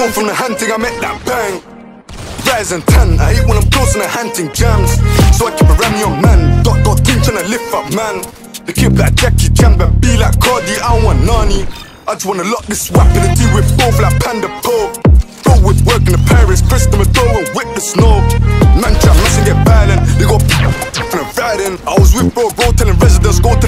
Call from the hunting, I met that bang. Rise and tan, I hate when I'm close and the hunting jams. So I keep around on man. Dot dot team tryna lift up, man. The kid like Jackie Chan, but be like Cardi, I don't want Nani. I just wanna lock this wap in the tea with both like Panda Poe. Go with work in the Paris, door and whip the snow. Man, try mess and get violent. They go the riding. I was with bro, bro, telling residents go to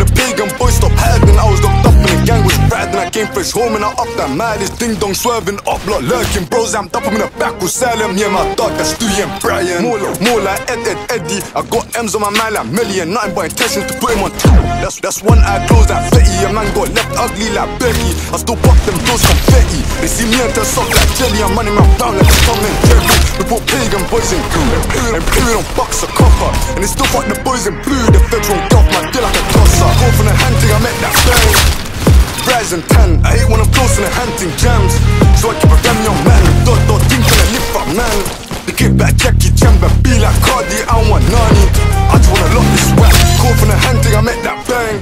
came fresh home and I up that mileage. Ding dong swerving, up block lurking. Bros, I'm up, I'm in the back with Salem. Yeah, my dog, that's Stewie and Brian. More, like- more like Ed, Ed, Eddie. I got M's on my mind like million. Nothing but intention to put him on top. That's, that's one eye closed like Fetty. A man got left ugly like Becky. I still pop them those confetti. They see me and turn soft like jelly. I'm running around down like Tom and Jerry. We put pagan boys in blue on box of copper. And they still fuck the boys in blue. The feds won't get off my dick like a tosser. Go from the hunting, I met that bang. Rise and tan, I the. So I keep a damn young man. Dot dot think when I lift up, man. The kid back Jackie Chan, but be like Cardi, I don't want Nani. I just wanna lock this. Call from the hunting, I met that bang.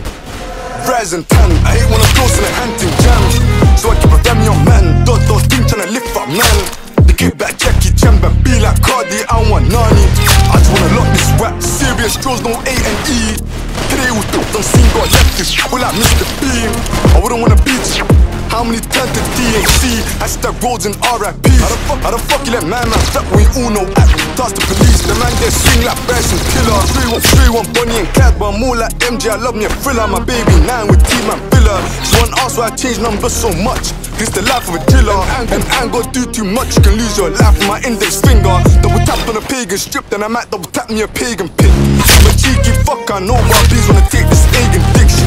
Rise tan, I hate when I'm close in the hunting jams. So I keep a damn young man. Dot dot think tryna lift up, man. The kid back Jackie Chan, but be like Cardi, I don't want Nani. I just wanna lock this rap. Serious draws, no A and E. Today was dope, done seen got left this like Mr. Bean I wouldn't wanna beat you How many turned to DNC? Hashtag roads and RIP How the fuck, how the fuck you let man man strap when you know act Task the police, the man get swing like Bryson Tiller. Three one, three one, Bonnie and Clyde But I'm more like MJ, I love me a thriller. My baby nine with T-Man filler. She want ask why I changed numbers so much? This the life of a dealer And gonna do too much. You can lose your life with my index finger. Double tapped on a pagan strip Then I might double tap me a pagan pin I'm a cheeky fuck, I know why please wanna take this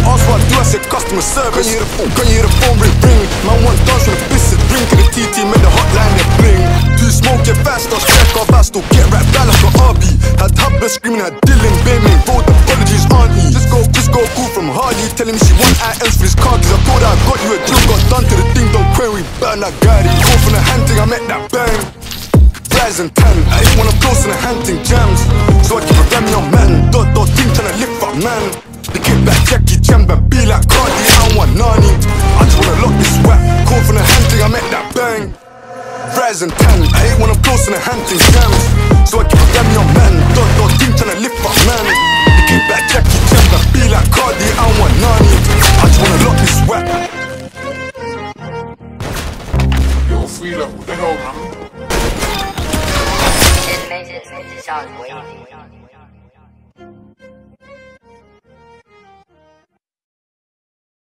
asked what I do, I said customer service. Can you hear the phone, you the phone ring ring Man want dance with a biscuit drink? In the TT Made the hotline they bling Too smoke, get fast, start check off I still get right back like a RB Had Hubba screaming at Dylan Bateman Road apologies auntie. Just go, just go cool from Hardy. Telling me she want items for this car Cause I her I got you a deal. Got done to the ding dong query Burn that guy Go from the hunting, I met that bang. Rise and tan, I when I'm close in the hunting jams. So I keep a damn young man. Dot dot team tryna lift up man The kid back Jackie Chan but be like Cardi I don't want Nani I just wanna lock this rap Call from the hunting, I met that bang. Rise and tan, I hate when I'm close in the hunting jams So I keep a damn young man Dot dot team tryna lift up man. The kid back Jackie Chan but be like Cardi I don't want Nani I just wanna lock this rap Yo, Freedom, what the hell, man? Kitchen niggas, Sean Wavy.